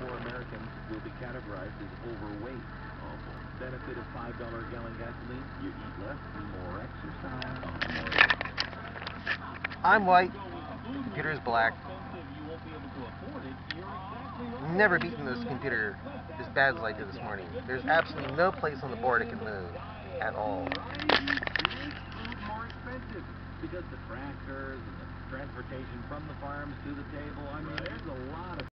four Americans will be categorized as overweight. Awful. Benefit of $5 a gallon gasoline, you eat less, more exercise. I'm white. Computer is black. Never beaten this computer as bad as I did this morning. There's absolutely no place on the board it can move at all. because the tractors and the transportation from the farms to the table. I mean,